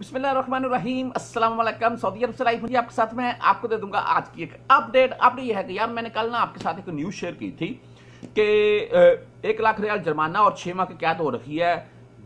بسم اللہ الرحمن الرحیم، السلام علیکم، سعودی عرب سے لائف مجھے آپ کے ساتھ میں آپ کو دے دوں گا آج کی ایک اپڈیٹ اپڈیٹ یہ ہے کہ یار میں نے کل نا آپ کے ساتھ ایک نیوز شیئر کی تھی کہ ایک لاکھ ریال جرمانہ اور چھ ماہ کی قید ہو رہی ہے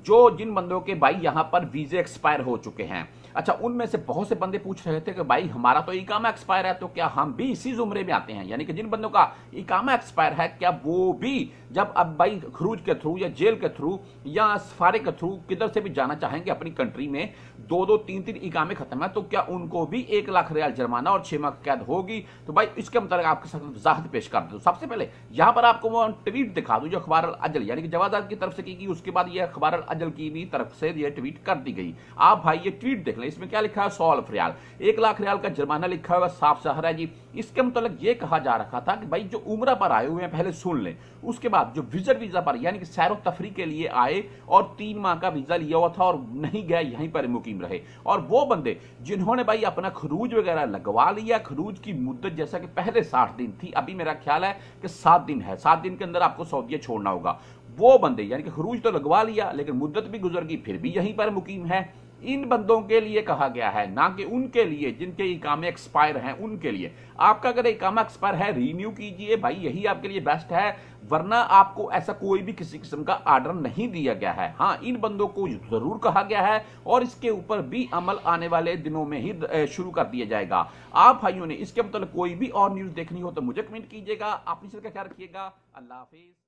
جو جن بندوں کے بھائی یہاں پر ویزے ایکسپائر ہو چکے ہیں۔ اچھا ان میں سے بہت سے بندے پوچھ رہے تھے کہ بھائی، ہمارا تو اکامہ ایکسپائر ہے، تو کیا ہم بھی اسی زمرے میں آتے ہیں؟ یعنی کہ جن بندوں کا اکامہ ایکسپائر ہے، کیا وہ بھی جب اب بھائی خروج کے تھرو یا جیل کے تھرو یا سفارے کے تھرو کدھر سے بھی جانا چاہیں گے اپنی کنٹری میں، دو دو تین تین اکامے ختم ہیں، تو کیا ان کو بھی ایک لاکھ ریال جرمانہ اور چھ ماہ قید ہوگی؟ تو بھائی، اس کے متعلق آپ کے ساتھ وضاحت پیش کر دوں سب سے پہلے یہاں پر آپ کو وہ ٹویٹ دکھا دوں جو اخبار الاجل یعنی کہ جوازات کی طرف سے کی گئی، اس کے بعد یہ اخبار الاجل کی بھی طرف سے یہ ٹویٹ کر دی گئی۔ آپ بھائی، یہ ٹویٹ دیکھ لیں۔ نے اس میں کیا لکھا ہے؟ سو الف ریال۔ ایک لاکھ ریال کا جرمانہ لکھا ہوا صاف ظاہر ہے جی۔ اس کے متعلق یہ کہا جا رکھا تھا کہ بھائی جو عمرہ پر آئے ہوئے ہیں، پہلے سن لیں۔ اس کے بعد جو وزٹ ویزا پر یعنی کہ سیر و تفریح کے لیے آئے اور تین ماہ کا ویزا لیا ہوا تھا اور نہیں گیا، یہیں پر مقیم رہے۔ اور وہ بندے جنہوں نے بھائی اپنا خروج وغیرہ لگوا لیا، خروج کی مدت جیسا کہ پہلے ساٹھ دن تھی، ابھی میرا خیال ہے کہ سات دن ہے۔ سات دن کے اندر آپ کو سعودیہ چھوڑنا ہوگا۔ وہ بندے یعنی کہ خروج تو لگوا لیا، لیکن مدت بھی گزر گئی، پھر بھی یہیں پر مقیم ہے ان بندوں کے لیے کہا گیا ہے، نہ کہ ان کے لیے، جن کے اکامے ایکسپائر ہیں، ان کے لیے۔ آپ کا اگر اکامہ ایکسپائر ہے رینیو کیجیے بھائی، یہی آپ کے لیے بیسٹ ہے۔ ورنہ آپ کو ایسا کوئی بھی کسی قسم کا آرڈر نہیں دیا گیا ہے۔ ہاں ان بندوں کو ضرور کہا گیا ہے اور اس کے اوپر بھی عمل آنے والے دنوں میں ہی شروع کر دیا جائے گا۔ آپ بھائیوں نے اس کے مطلب کوئی بھی اور نیوز دیکھنی ہو تو مجھے کمنٹ کیجیے گا۔ آپ نیچے کا خیال رکھیے گا۔ اللہ حافظ۔